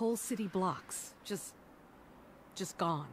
Whole city blocks, just... just gone.